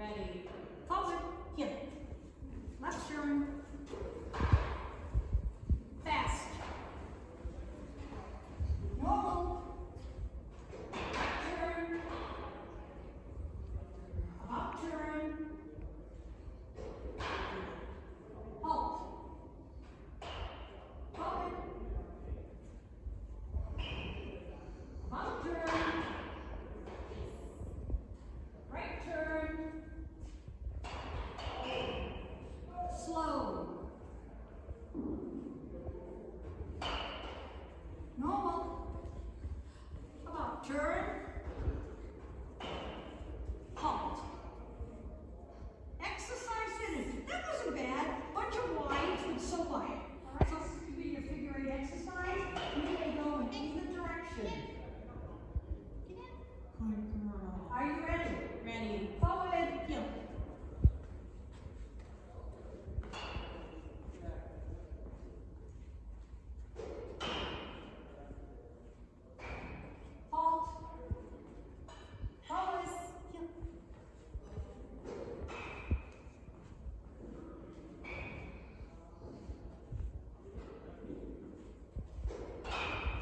Ready. Forward. Here. Left turn. Fast. Normal. Turn. Up turn. Halt. Forward. Up turn. Right turn. Slow. Normal. Come on, turn. Halt. Exercise finish. That wasn't bad. Bunch of wides with so wide. All right, so this is gonna be your figure eight exercise. You may go in either direction. Good girl. Are you ready? Ready. Forward. Heel. Halt. Pause. Heel.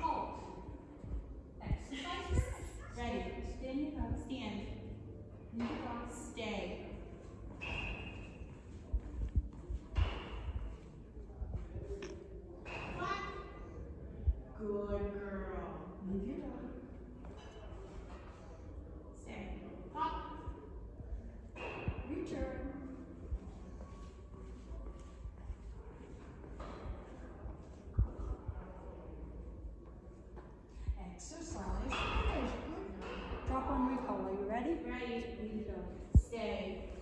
Halt. Exercise finish. Ready. Stand your up. Stand. Knee cross. Stay. Good girl. Move your dog. Stay. Up. Return. Exercise. Good. Drop on recall. Are you ready? Ready. Lead it up. Stay.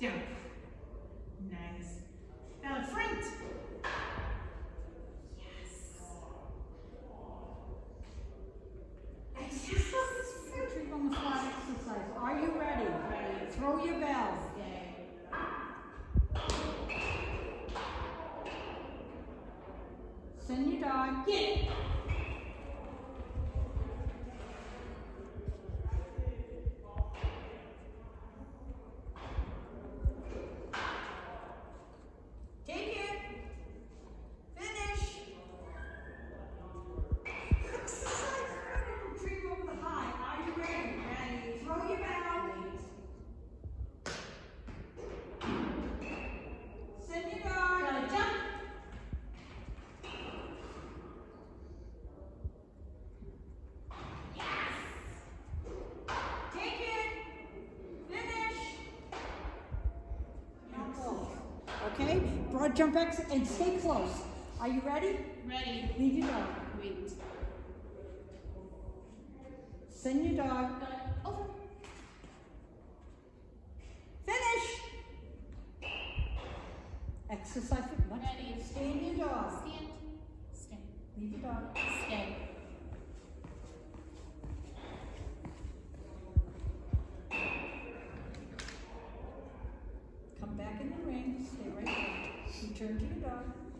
Down. Nice. Now front. Yes. Exercise. Retrieve on the flat exercise. Are you ready? Ready. Throw your bell. Send your dog. Get. Take Okay? Broad jump X and stay close. Are you ready? Ready. Leave your dog. Wait. Send your dog. Over. Finish. Exercise. Much. Ready. Stand your dog. Stand. Stay. Lead your dog. Back in the ring. Stay right there. Return to your dog.